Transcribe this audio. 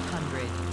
500.